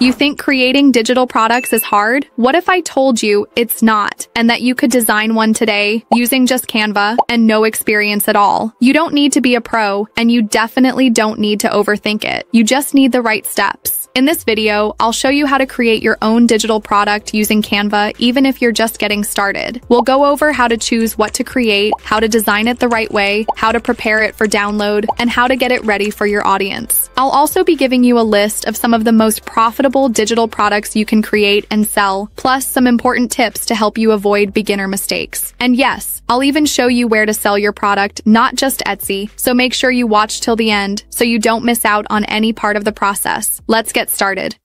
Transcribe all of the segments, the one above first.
You think creating digital products is hard? What if I told you it's not, and that you could design one today using just Canva and no experience at all? You don't need to be a pro, and you definitely don't need to overthink it. You just need the right steps. In this video, I'll show you how to create your own digital product using Canva even if you're just getting started. We'll go over how to choose what to create, how to design it the right way, how to prepare it for download, and how to get it ready for your audience. I'll also be giving you a list of some of the most profitable digital products you can create and sell, plus some important tips to help you avoid beginner mistakes. And yes, I'll even show you where to sell your product, not just Etsy, so make sure you watch till the end so you don't miss out on any part of the process. Let's get started.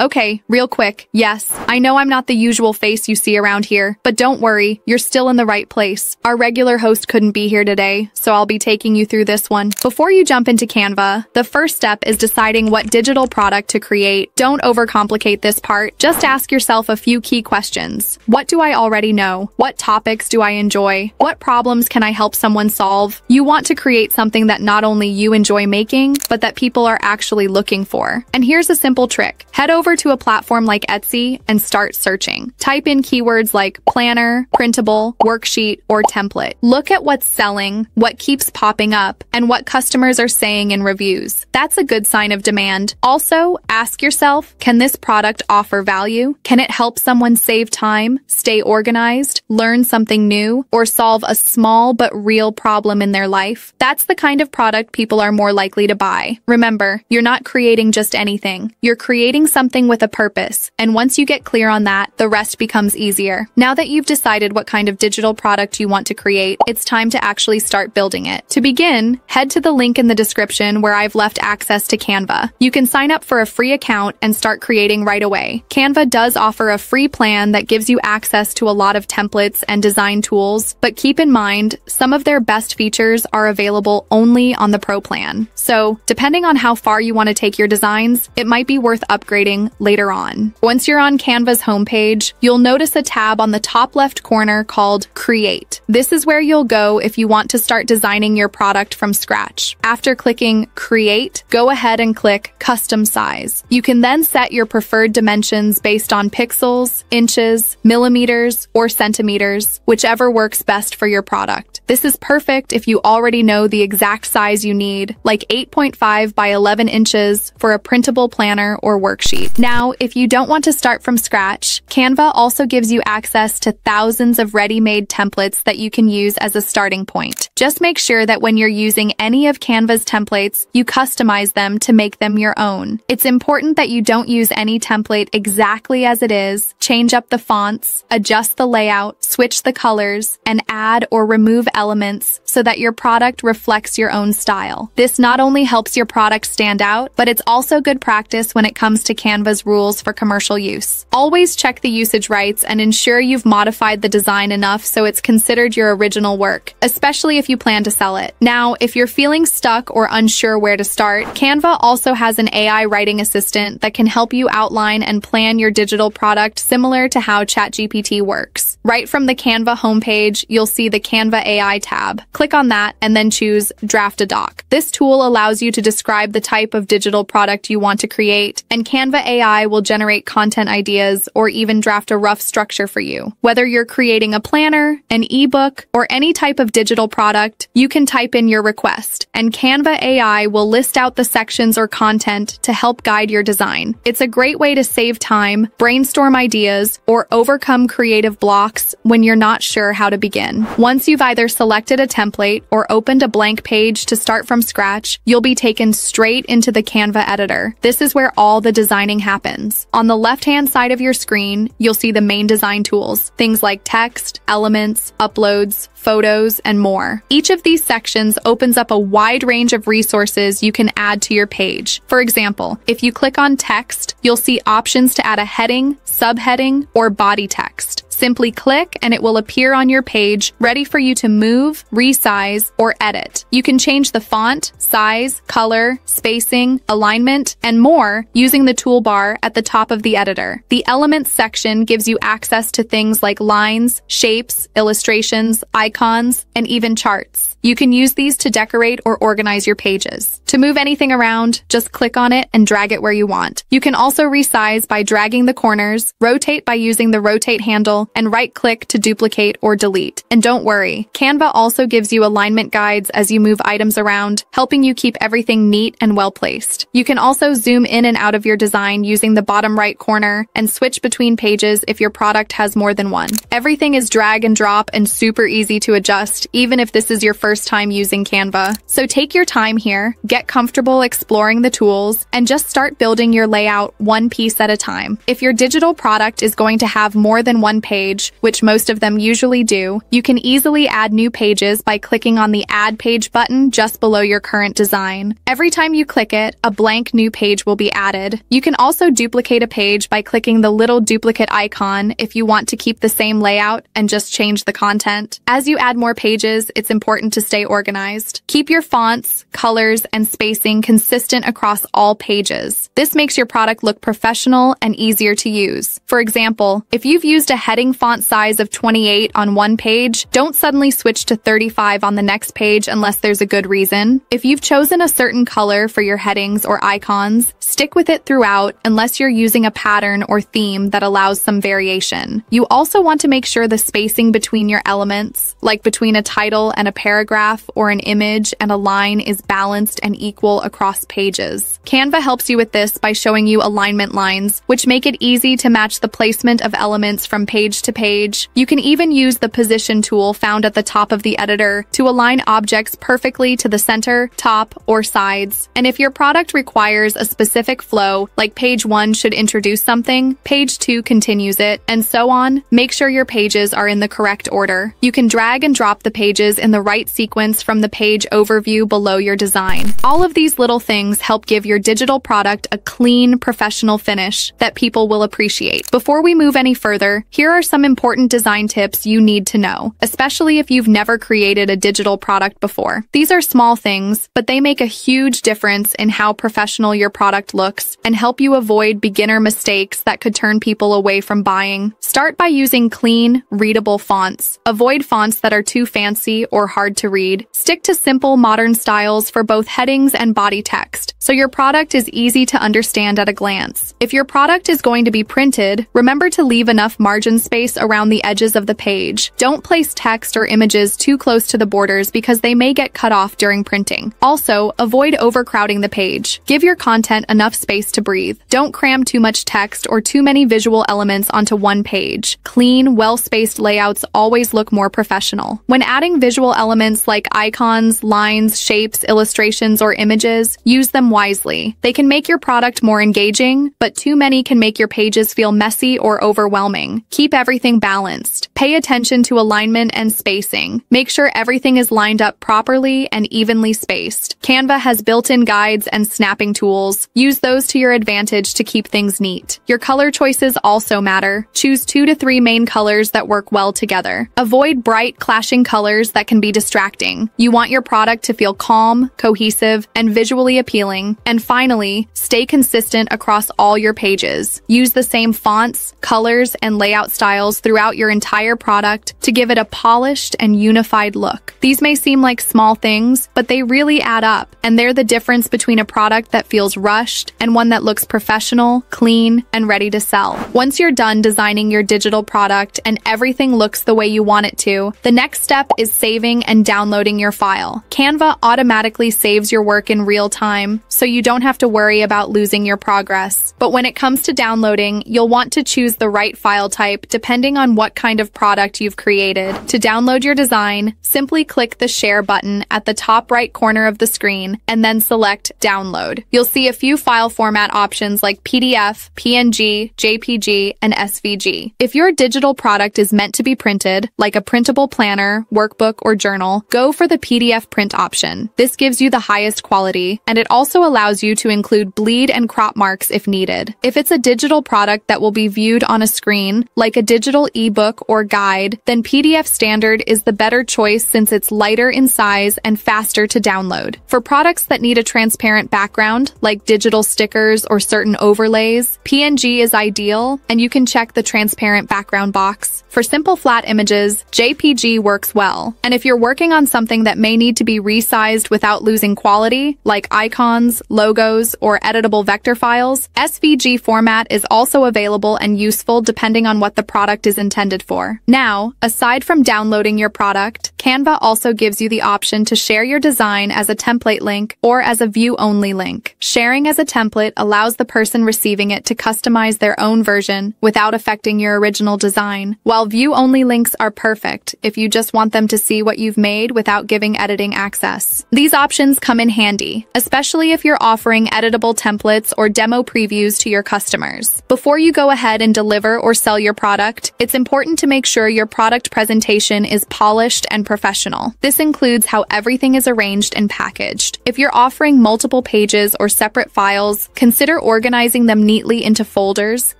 Okay, real quick. Yes, I know I'm not the usual face you see around here, but don't worry, you're still in the right place. Our regular host couldn't be here today, so I'll be taking you through this one. Before you jump into Canva, the first step is deciding what digital product to create. Don't overcomplicate this part. Just ask yourself a few key questions. What do I already know? What topics do I enjoy? What problems can I help someone solve? You want to create something that not only you enjoy making, but that people are actually looking for. And here's a simple trick. Head over to a platform like Etsy and start searching. Type in keywords like planner, printable, worksheet, or template. Look at what's selling, what keeps popping up, and what customers are saying in reviews. That's a good sign of demand. Also, ask yourself, can this product offer value? Can it help someone save time, stay organized, learn something new, or solve a small but real problem in their life? That's the kind of product people are more likely to buy. Remember, you're not creating just anything. You're creating something something with a purpose, and once you get clear on that, the rest becomes easier. Now that you've decided what kind of digital product you want to create, it's time to actually start building it. To begin, head to the link in the description where I've left access to Canva. You can sign up for a free account and start creating right away. Canva does offer a free plan that gives you access to a lot of templates and design tools, but keep in mind, some of their best features are available only on the Pro plan. So, depending on how far you want to take your designs, it might be worth upgrading later on. Once you're on Canva's homepage, you'll notice a tab on the top left corner called Create. This is where you'll go if you want to start designing your product from scratch. After clicking Create, go ahead and click Custom Size. You can then set your preferred dimensions based on pixels, inches, millimeters, or centimeters, whichever works best for your product. This is perfect if you already know the exact size you need, like 8.5 by 11 inches for a printable planner or worksheet. Now, if you don't want to start from scratch, Canva also gives you access to thousands of ready-made templates that you can use as a starting point. Just make sure that when you're using any of Canva's templates, you customize them to make them your own. It's important that you don't use any template exactly as it is, change up the fonts, adjust the layout, switch the colors, and add or remove elements so that your product reflects your own style. This not only helps your product stand out, but it's also good practice when it comes to Canva's rules for commercial use. Always check the usage rights and ensure you've modified the design enough so it's considered your original work, especially if you plan to sell it. Now, if you're feeling stuck or unsure where to start, Canva also has an AI writing assistant that can help you outline and plan your digital product similar to how ChatGPT works. Right from the Canva homepage, you'll see the Canva AI tab. Click on that and then choose Draft a Doc. This tool allows you to describe the type of digital product you want to create, and Canva AI will generate content ideas or even draft a rough structure for you. Whether you're creating a planner, an ebook, or any type of digital product, you can type in your request, and Canva AI will list out the sections or content to help guide your design. It's a great way to save time, brainstorm ideas, or overcome creative blocks when you're not sure how to begin. Once you've either selected a template or opened a blank page to start from scratch, you'll be taken straight into the Canva editor. This is where all the designing happens happens. On the left-hand side of your screen, you'll see the main design tools, things like text, elements, uploads, photos, and more. Each of these sections opens up a wide range of resources you can add to your page. For example, if you click on text, you'll see options to add a heading, subheading, or body text. Simply click and it will appear on your page, ready for you to move, resize, or edit. You can change the font, size, color, spacing, alignment, and more using the toolbar at the top of the editor. The Elements section gives you access to things like lines, shapes, illustrations, icons, and even charts. You can use these to decorate or organize your pages. To move anything around, just click on it and drag it where you want. You can also resize by dragging the corners, rotate by using the rotate handle, and right-click to duplicate or delete. And don't worry, Canva also gives you alignment guides as you move items around, helping you keep everything neat and well placed. You can also zoom in and out of your design using the bottom right corner and switch between pages if your product has more than one. Everything is drag and drop and super easy to adjust, even if this is your first time using Canva. So take your time here, get comfortable exploring the tools, and just start building your layout one piece at a time. If your digital product is going to have more than one page, which most of them usually do, you can easily add new pages by clicking on the Add Page button just below your current design. Every time you click it, a blank new page will be added. You can also duplicate a page by clicking the little duplicate icon if you want to keep the same layout and just change the content. As you add more pages, it's important to stay organized. Keep your fonts, colors, and spacing consistent across all pages. This makes your product look professional and easier to use. For example, if you've used a heading font size of 28 on one page, don't suddenly switch to 35 on the next page unless there's a good reason. If you've chosen a certain color for your headings or icons, stick with it throughout unless you're using a pattern or theme that allows some variation. You also want to make sure the spacing between your elements, like between a title and a paragraph or an image and a line is balanced and equal across pages. Canva helps you with this by showing you alignment lines, which make it easy to match the placement of elements from page to page. You can even use the position tool found at the top of the editor to align objects perfectly to the center, top, or sides. And if your product requires a specific flow, like page 1 should introduce something, page 2 continues it, and so on, make sure your pages are in the correct order. You can drag and drop the pages in the right sequence from the page overview below your design. All of these little things help give your digital product a clean, professional finish that people will appreciate. Before we move any further, here are some important design tips you need to know, especially if you've never created a digital product before. These are small things, but they make a huge difference in how professional your product looks and help you avoid beginner mistakes that could turn people away from buying. Start by using clean, readable fonts. Avoid fonts that are too fancy or hard to read. Stick to simple modern styles for both headings and body text, so your product is easy to understand at a glance. If your product is going to be printed, remember to leave enough margin space around the edges of the page. Don't place text or images too close to the borders because they may get cut off during printing. Also, avoid overcrowding the page. Give your content enough space to breathe. Don't cram too much text or too many visual elements onto one page. Clean, well-spaced layouts always look more professional. When adding visual elements like icons, lines, shapes, illustrations, or images, use them wisely. They can make your product more engaging, but too many can make your pages feel messy or overwhelming. Keep everything balanced. Pay attention to alignment and spacing. Make sure everything is lined up properly and evenly spaced. Canva has built-in guides and snapping tools. Use those to your advantage to keep things neat. Your color choices also matter. Choose two to three main colors that work well together. Avoid bright, clashing colors that can be distracting. You want your product to feel calm, cohesive, and visually appealing. And finally, stay consistent across all your pages. Use the same fonts, colors, and layout styles throughout your entire product to give it a polished and unified look. These may seem like small things, but they really add up, and they're the difference between a product that feels rushed and one that looks professional, clean, and ready to sell. Once you're done designing your digital product and everything looks the way you want it to, the next step is saving and downloading your file. Canva automatically saves your work in real time, so you don't have to worry about losing your progress. But when it comes to downloading, you'll want to choose the right file type depending on what kind of product you've created. To download your design, simply click the Share button at the top right corner of the screen and then select Download. You'll see a few file format options like PDF, PNG, JPG, and SVG. If your digital product is meant to be printed, like a printable planner, workbook, or journal, go for the PDF print option. This gives you the highest quality, and it also allows you to include bleed and crop marks if needed. If it's a digital product that will be viewed on a screen, like a digital ebook or guide, then PDF Standard is the better choice since it's lighter in size and faster to download. For products that need a transparent background, like digital stickers or certain overlays, PNG is ideal, and you can check the transparent background box. For simple flat images, JPG works well. And if you're working on something that may need to be resized without losing quality, like icons, logos, or editable vector files, SVG format is also available and useful depending on what the product is intended for. Now, aside from downloading your product, Canva also gives you the option to share your design as a template link or as a view-only link. Sharing as a template allows the person receiving it to customize their own version without affecting your original design, while view-only links are perfect if you just want them to see what you've made without giving editing access. These options come in handy, especially if you're offering editable templates or demo previews to your customers. Before you go ahead and deliver or sell your product, it's important to make sure your product presentation is polished and professional. This includes how everything is arranged and packaged. If you're offering multiple pages or separate files, consider organizing them neatly into folders,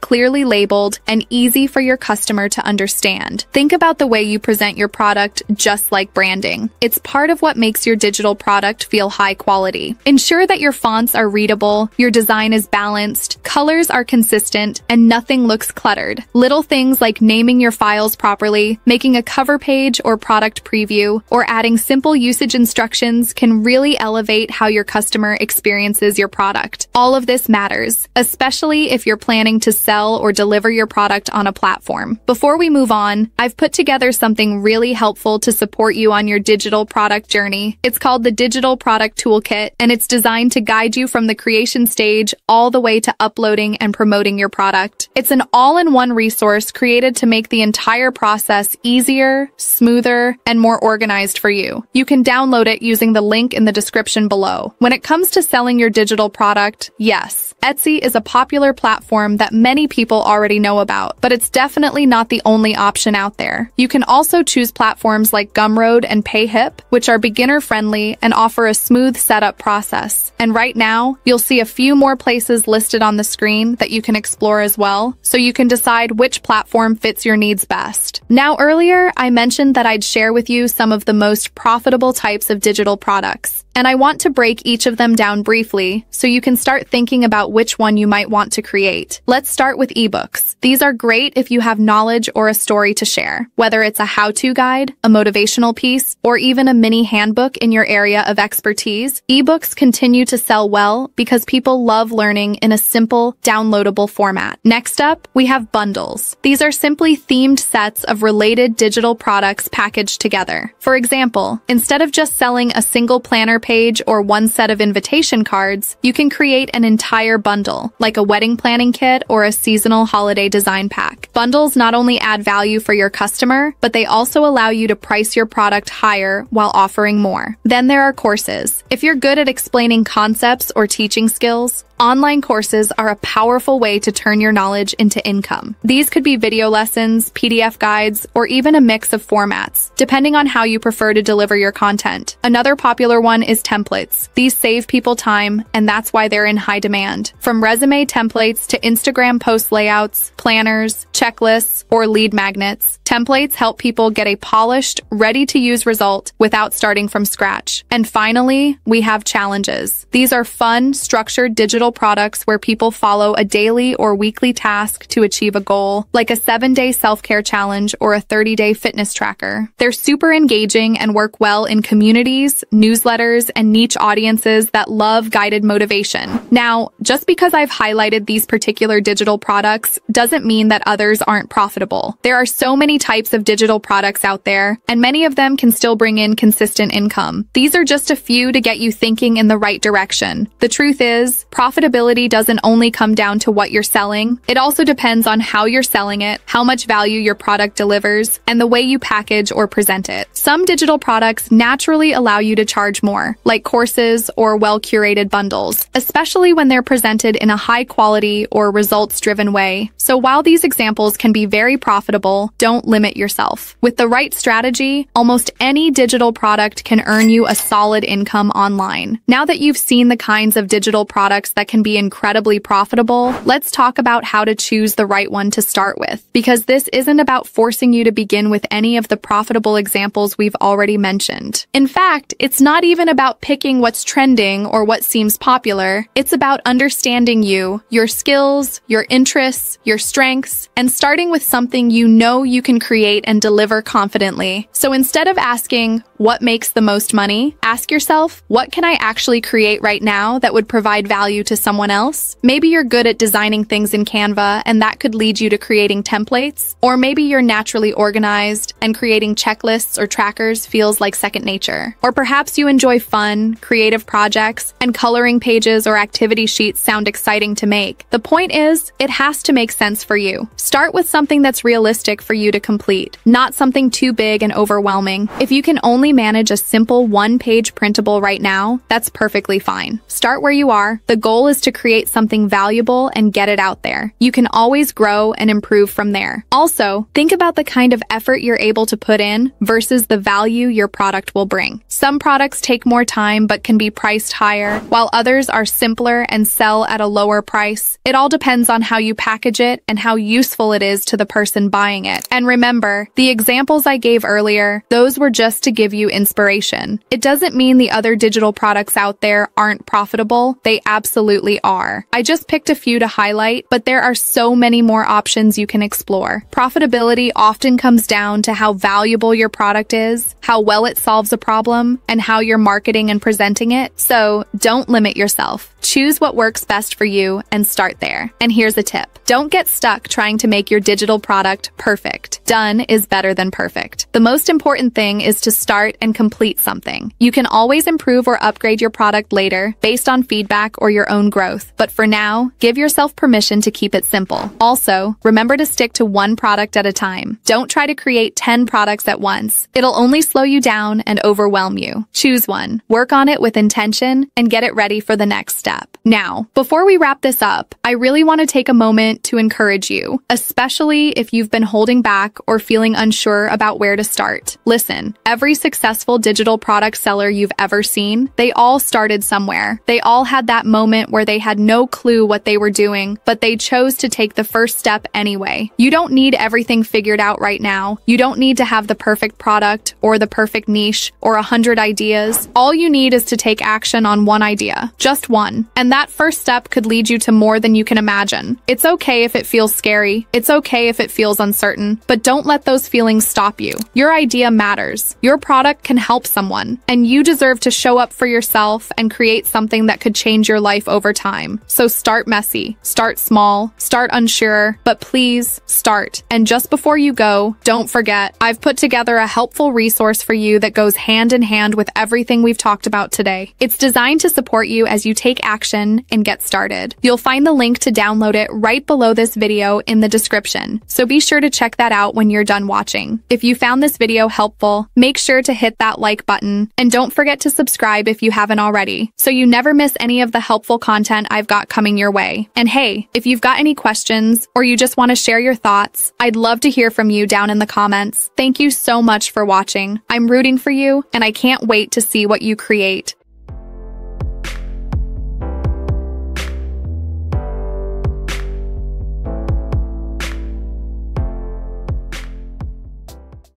clearly labeled, and easy for your customer to understand. Think about the way you present your product just like branding. It's part of what makes your digital product feel high quality. Ensure that your fonts are readable, your design is balanced, colors are consistent, and nothing looks cluttered. Little things like naming your files properly, making a cover page or product preview, or adding simple usage instructions can really elevate how your customer experiences your product. All of this matters, especially if you're planning to sell or deliver your product on a platform. Before we move on, I've put together something really helpful to support you on your digital product journey. It's called the Digital Product Toolkit, and it's designed to guide you from the creation stage all the way to uploading and promoting your product. It's an all-in-one resource created to make the entire process easier, smoother, and more organized for you. You can download it using the link in the description below. When it comes to selling your digital product, yes, Etsy is a popular platform that many people already know about, but it's definitely not the only option out there. You can also choose platforms like Gumroad and PayHip, which are beginner-friendly and offer a smooth setup process. And right now, you'll see a few more places listed on the screen that you can explore as well, so you can decide which platform fits your needs best. Now earlier, I mentioned that I'd share with you some of the most profitable types of digital products and I want to break each of them down briefly so you can start thinking about which one you might want to create. Let's start with ebooks. These are great if you have knowledge or a story to share, whether it's a how-to guide, a motivational piece, or even a mini handbook in your area of expertise. Ebooks continue to sell well because people love learning in a simple, downloadable format. Next up, we have bundles. These are simply themed sets of related digital products packaged together. For example, instead of just selling a single planner page or one set of invitation cards, you can create an entire bundle, like a wedding planning kit or a seasonal holiday design pack. Bundles not only add value for your customer, but they also allow you to price your product higher while offering more. Then there are courses. If you're good at explaining concepts or teaching skills, Online courses are a powerful way to turn your knowledge into income. These could be video lessons, PDF guides, or even a mix of formats, depending on how you prefer to deliver your content. Another popular one is templates. These save people time, and that's why they're in high demand. From resume templates to Instagram post layouts, planners, checklists, or lead magnets, templates help people get a polished, ready-to-use result without starting from scratch. And finally, we have challenges. These are fun, structured digital digital products where people follow a daily or weekly task to achieve a goal, like a seven day self care challenge or a 30 day fitness tracker. They're super engaging and work well in communities, newsletters, and niche audiences that love guided motivation. Now, just because I've highlighted these particular digital products doesn't mean that others aren't profitable. There are so many types of digital products out there, and many of them can still bring in consistent income. These are just a few to get you thinking in the right direction. The truth is, profit profitability doesn't only come down to what you're selling, it also depends on how you're selling it, how much value your product delivers, and the way you package or present it. Some digital products naturally allow you to charge more, like courses or well-curated bundles, especially when they're presented in a high quality or results-driven way. So while these examples can be very profitable, don't limit yourself. With the right strategy, almost any digital product can earn you a solid income online. Now that you've seen the kinds of digital products that that can be incredibly profitable, let's talk about how to choose the right one to start with. Because this isn't about forcing you to begin with any of the profitable examples we've already mentioned. In fact, it's not even about picking what's trending or what seems popular. It's about understanding you, your skills, your interests, your strengths, and starting with something you know you can create and deliver confidently. So instead of asking, what makes the most money? Ask yourself, what can I actually create right now that would provide value to someone else? Maybe you're good at designing things in Canva and that could lead you to creating templates. Or maybe you're naturally organized and creating checklists or trackers feels like second nature. Or perhaps you enjoy fun, creative projects and coloring pages or activity sheets sound exciting to make. The point is, it has to make sense for you. Start with something that's realistic for you to complete, not something too big and overwhelming. If you can only manage a simple one-page printable right now, that's perfectly fine. Start where you are. The goal is to create something valuable and get it out there. You can always grow and improve from there. Also, think about the kind of effort you're able to put in versus the value your product will bring. Some products take more time but can be priced higher, while others are simpler and sell at a lower price. It all depends on how you package it and how useful it is to the person buying it. And remember, the examples I gave earlier, those were just to give you inspiration. It doesn't mean the other digital products out there aren't profitable. They absolutely are. I just picked a few to highlight, but there are so many more options you can explore. Profitability often comes down to how valuable your product is, how well it solves a problem, and how you're marketing and presenting it. So don't limit yourself. Choose what works best for you and start there. And here's a tip. Don't get stuck trying to make your digital product perfect. Done is better than perfect. The most important thing is to start and complete something. You can always improve or upgrade your product later based on feedback or your own growth. But for now, give yourself permission to keep it simple. Also, remember to stick to one product at a time. Don't try to create 10 products at once. It'll only slow you down and overwhelm you. Choose one, work on it with intention, and get it ready for the next step. Now, before we wrap this up, I really want to take a moment to encourage you, especially if you've been holding back or feeling unsure about where to start. Listen, every successful digital product seller you've ever seen, they all started somewhere. They all had that moment where they had no clue what they were doing, but they chose to take the first step anyway. You don't need everything figured out right now. You don't need to have the perfect product or the perfect niche or a hundred ideas. All you need is to take action on one idea, just one. And that first step could lead you to more than you can imagine. It's okay if it feels scary. It's okay if it feels uncertain, but don't let those feelings stop you. Your idea matters. Your product can help someone, and you deserve to show up for yourself and create something that could change your life over time. So start messy, start small, start unsure, but please start. And just before you go, don't forget, I've put together a helpful resource for you that goes hand in hand with everything we've talked about today. It's designed to support you as you take action and get started. You'll find the link to download it right below this video in the description, so be sure to check that out when you're done watching. If you found this video helpful, make sure to hit that like button, and don't forget to subscribe if you haven't already, so you never miss any of the helpful content I've got coming your way. And hey, if you've got any questions, or you just want to share your thoughts, I'd love to hear from you down in the comments. Thank you so much for watching. I'm rooting for you, and I can't wait to see what you create.